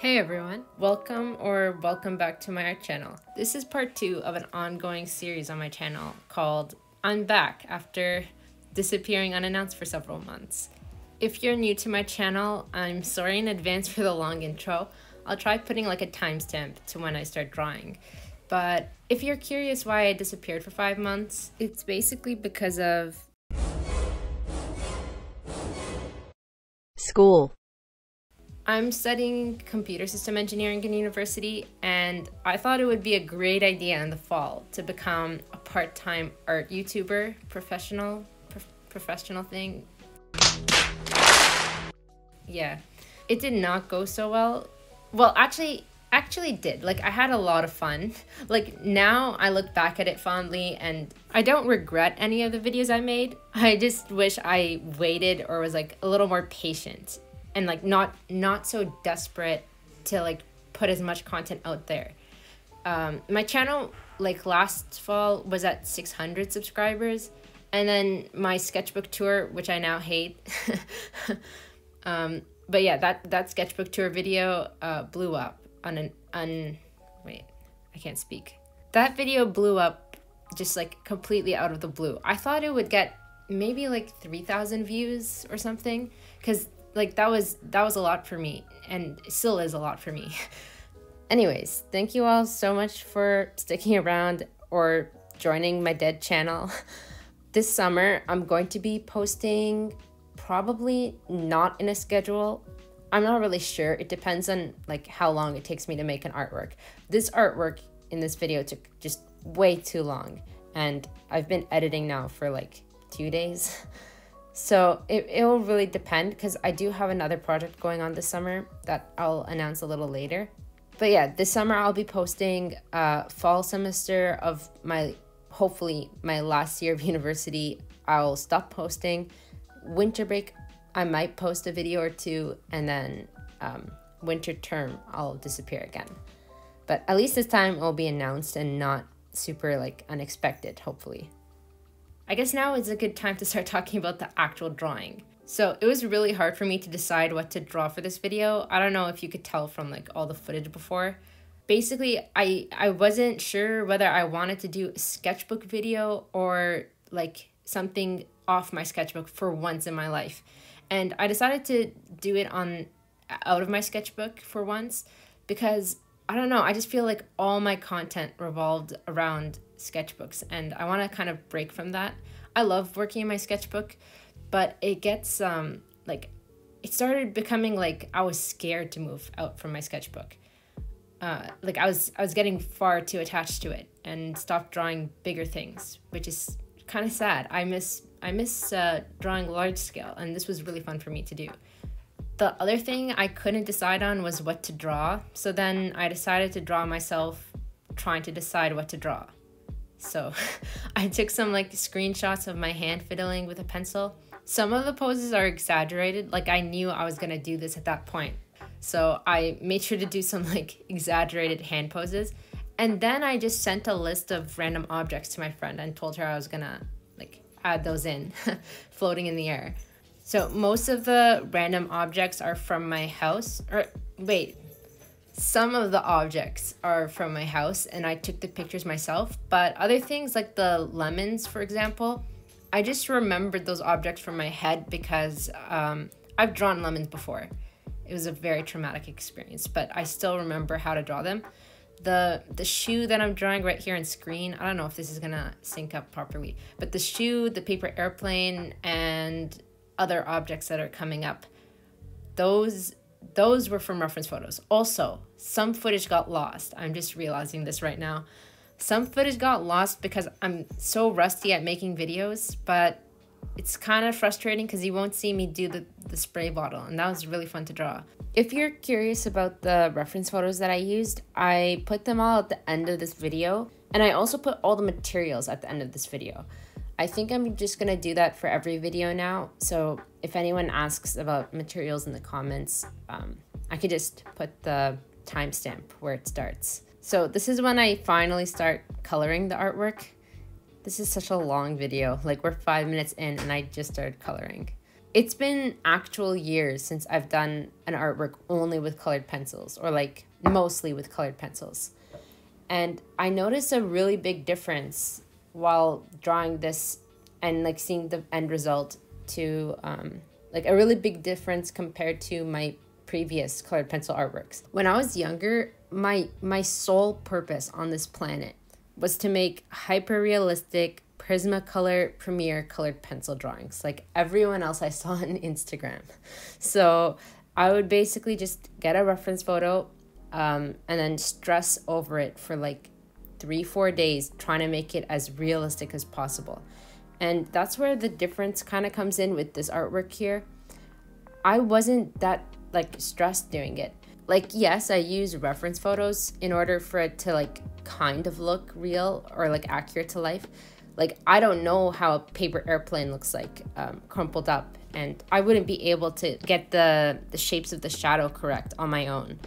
Hey everyone, welcome or welcome back to my channel. This is part two of an ongoing series on my channel called I'm Back after disappearing unannounced for several months. If you're new to my channel, I'm sorry in advance for the long intro. I'll try putting like a timestamp to when I start drawing. But if you're curious why I disappeared for five months, it's basically because of School. I'm studying computer system engineering in university, and I thought it would be a great idea in the fall to become a part time art YouTuber, professional, pro- professional thing. Yeah, it did not go so well. Well, actually, actually did. Like I had a lot of fun. Like now I look back at it fondly and I don't regret any of the videos I made. I just wish I waited or was like a little more patient and like not not so desperate to like put as much content out there. Um, my channel like last fall was at 600 subscribers and then my sketchbook tour which I now hate um, but yeah that that sketchbook tour video uh, blew up on an on wait i can't speak that video blew up just like completely out of the blue i thought it would get maybe like 3000 views or something because like that was that was a lot for me and still is a lot for me anyways thank you all so much for sticking around or joining my dead channel this summer i'm going to be posting probably not in a schedule I'm not really sure. It depends on like how long it takes me to make an artwork. This artwork in this video took just way too long and I've been editing now for like two days. So it, it will really depend because I do have another project going on this summer that I'll announce a little later. But yeah, this summer I'll be posting uh, fall semester of my, hopefully my last year of university. I'll stop posting. Winter break I might post a video or two and then um, winter term I'll disappear again. But at least this time it will be announced and not super like unexpected, hopefully. I guess now is a good time to start talking about the actual drawing. So it was really hard for me to decide what to draw for this video. I don't know if you could tell from like all the footage before. Basically, I I wasn't sure whether I wanted to do a sketchbook video or like something off my sketchbook for once in my life and I decided to do it on out of my sketchbook for once because I don't know, I just feel like all my content revolved around sketchbooks and I want to kind of break from that. I love working in my sketchbook, but it gets um like it started becoming like I was scared to move out from my sketchbook. Uh, like I was I was getting far too attached to it and stopped drawing bigger things, which is kind of sad. I miss I miss uh, drawing large scale, and this was really fun for me to do. The other thing I couldn't decide on was what to draw, so then I decided to draw myself trying to decide what to draw. So I took some like screenshots of my hand fiddling with a pencil. Some of the poses are exaggerated, like I knew I was gonna do this at that point. So I made sure to do some like exaggerated hand poses. And then I just sent a list of random objects to my friend and told her I was gonna like add those in, floating in the air. So most of the random objects are from my house. Or wait, some of the objects are from my house and I took the pictures myself. But other things like the lemons, for example, I just remembered those objects from my head because um, I've drawn lemons before. It was a very traumatic experience, but I still remember how to draw them the the shoe that I'm drawing right here on screen, I don't know if this is gonna sync up properly, but the shoe, the paper airplane, and other objects that are coming up, those those were from reference photos. Also, some footage got lost. I'm just realizing this right now. Some footage got lost because I'm so rusty at making videos, but it's kind of frustrating because you won't see me do the, the spray bottle, and that was really fun to draw. If you're curious about the reference photos that I used, I put them all at the end of this video, and I also put all the materials at the end of this video. I think I'm just gonna do that for every video now, so if anyone asks about materials in the comments, um, I could just put the timestamp where it starts. So this is when I finally start coloring the artwork. This is such a long video. Like we're five minutes in and I just started coloring. it's been actual years since I've done an artwork only with colored pencils or like mostly with colored pencils. And I noticed a really big difference while drawing this and like seeing the end result to um, like a really big difference compared to my previous colored pencil artworks. When I was younger, my my sole purpose on this planet was to make hyper realistic Prismacolor Premiere colored pencil drawings, like everyone else I saw on Instagram. So I would basically just get a reference photo um, and then stress over it for like three, four days, trying to make it as realistic as possible. And that's where the difference kind of comes in with this artwork here. I wasn't that like stressed doing it. Like, yes, I use reference photos in order for it to like kind of look real or like accurate to life. Like, I don't know how a paper airplane looks like um, crumpled up, and I wouldn't be able to get the, the shapes of the shadow correct on my own.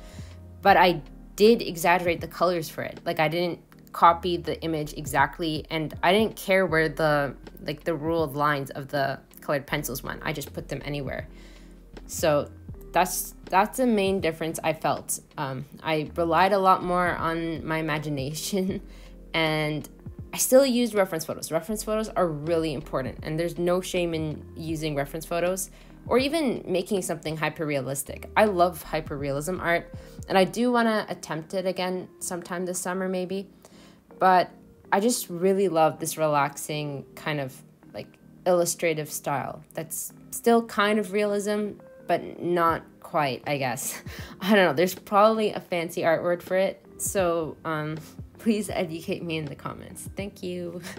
But I did exaggerate the colors for it. Like, I didn't copy the image exactly, and I didn't care where the like the ruled lines of the colored pencils went. I just put them anywhere. So that's that's the main difference I felt. Um, I relied a lot more on my imagination, and I still used reference photos. Reference photos are really important, and there's no shame in using reference photos or even making something hyper realistic. I love hyper realism art, and I do want to attempt it again sometime this summer, maybe. But I just really love this relaxing kind of like illustrative style that's still kind of realism, but not quite, I guess. I don't know. There's probably a fancy art word for it. So um, please educate me in the comments. Thank you.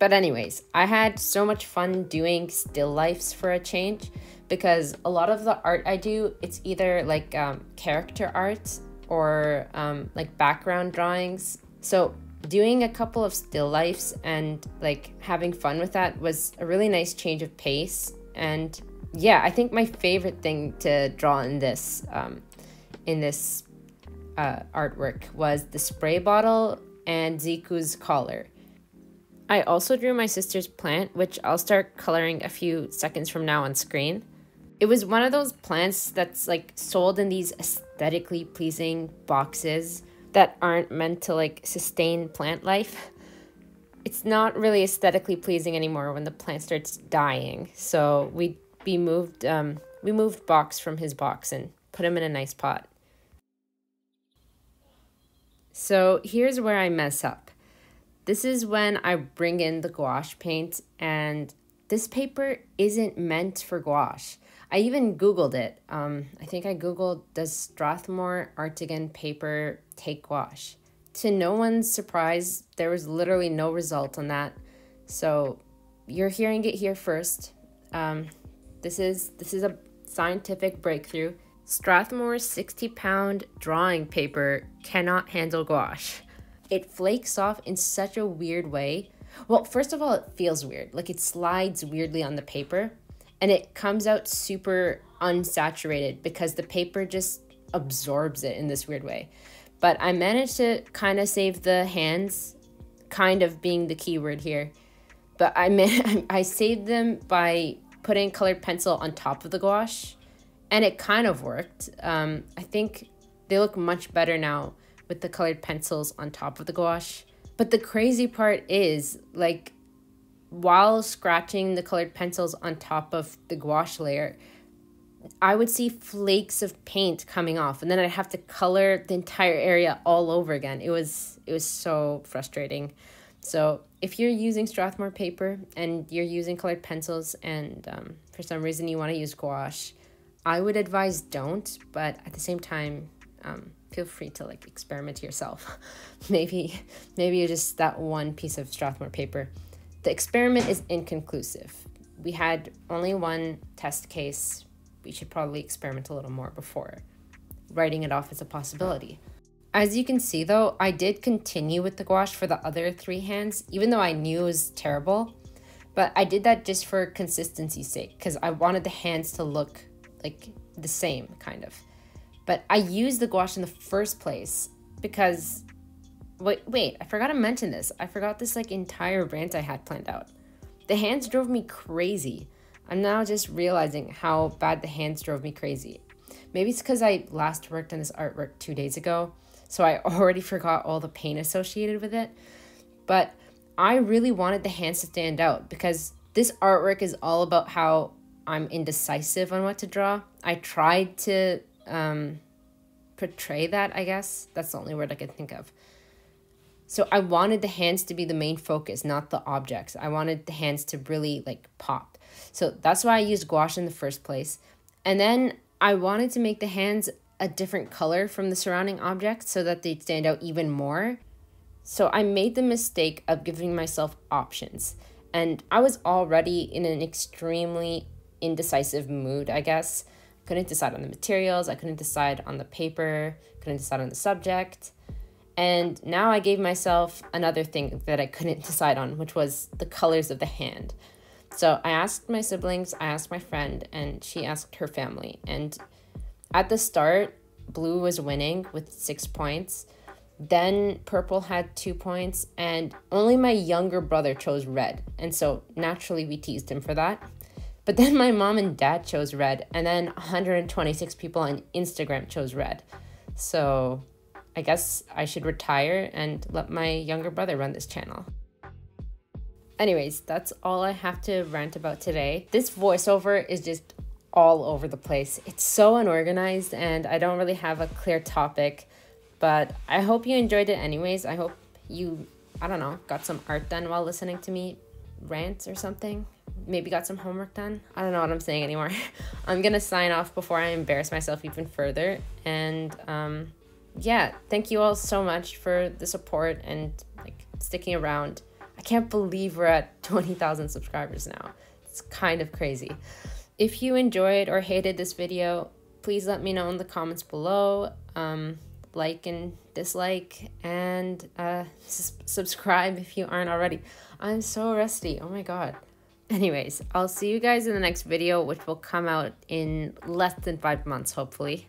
But, anyways, I had so much fun doing still lifes for a change because a lot of the art I do, it's either like um, character art or um, like background drawings. So, doing a couple of still lifes and like having fun with that was a really nice change of pace and yeah, I think my favorite thing to draw in this um, in this uh, artwork was the spray bottle and Ziku's collar. I also drew my sister's plant, which I'll start coloring a few seconds from now on screen. It was one of those plants that's like sold in these aesthetically pleasing boxes that aren't meant to like sustain plant life. It's not really aesthetically pleasing anymore when the plant starts dying. So we we moved um, we moved box from his box and put him in a nice pot. So here's where I mess up. This is when I bring in the gouache paint and this paper isn't meant for gouache. I even Googled it. Um, I think I Googled, does Strathmore Artagain paper take gouache? To no one's surprise, there was literally no result on that. So you're hearing it here first. Um, this is this is a scientific breakthrough. Strathmore's 60 pound drawing paper cannot handle gouache. It flakes off in such a weird way. Well, first of all, it feels weird. Like it slides weirdly on the paper and it comes out super unsaturated because the paper just absorbs it in this weird way. But I managed to kind of save the hands, kind of being the keyword here. But I man- I saved them by putting colored pencil on top of the gouache, and it kind of worked. Um, I think they look much better now with the colored pencils on top of the gouache. But the crazy part is, like, while scratching the colored pencils on top of the gouache layer, I would see flakes of paint coming off, and then I'd have to color the entire area all over again. It was it was so frustrating. So if you're using Strathmore paper and you're using colored pencils and um, for some reason you want to use gouache, I would advise don't, but at the same time, um, feel free to like experiment yourself. maybe, maybe you just that one piece of Strathmore paper. The experiment is inconclusive. We had only one test case. We should probably experiment a little more before writing it off as a possibility. As you can see though, I did continue with the gouache for the other three hands, even though I knew it was terrible. But I did that just for consistency's sake, because I wanted the hands to look like the same, kind of. But I used the gouache in the first place because, wait, wait, I forgot to mention this. I forgot this like entire rant I had planned out. The hands drove me crazy. I'm now just realizing how bad the hands drove me crazy. Maybe it's because I last worked on this artwork two days ago, so I already forgot all the pain associated with it. But I really wanted the hands to stand out because this artwork is all about how I'm indecisive on what to draw. I tried to um, portray that, I guess. That's the only word I can think of. So I wanted the hands to be the main focus, not the objects. I wanted the hands to really like pop. So that's why I used gouache in the first place. And then I wanted to make the hands a different color from the surrounding objects so that they'd stand out even more. So I made the mistake of giving myself options. And I was already in an extremely indecisive mood, I guess. Couldn't decide on the materials, I couldn't decide on the paper, couldn't decide on the subject. And now I gave myself another thing that I couldn't decide on, which was the colors of the hand. So I asked my siblings, I asked my friend, and she asked her family. And at the start, blue was winning with six points. Then purple had two points, and only my younger brother chose red. And so naturally, we teased him for that. But then my mom and dad chose red, and then 126 people on Instagram chose red. So I guess I should retire and let my younger brother run this channel. Anyways, that's all I have to rant about today. This voiceover is just all over the place. It's so unorganized and I don't really have a clear topic, but I hope you enjoyed it anyways. I hope you, I don't know, got some art done while listening to me rant or something. Maybe got some homework done. I don't know what I'm saying anymore. I'm gonna sign off before I embarrass myself even further. And um, yeah, thank you all so much for the support and like sticking around. I can't believe we're at 20,000 subscribers now. It's kind of crazy. If you enjoyed or hated this video, please let me know in the comments below. Um, like and dislike and uh, subscribe if you aren't already. I'm so rusty. Oh my god. Anyways, I'll see you guys in the next video, which will come out in less than five months, hopefully.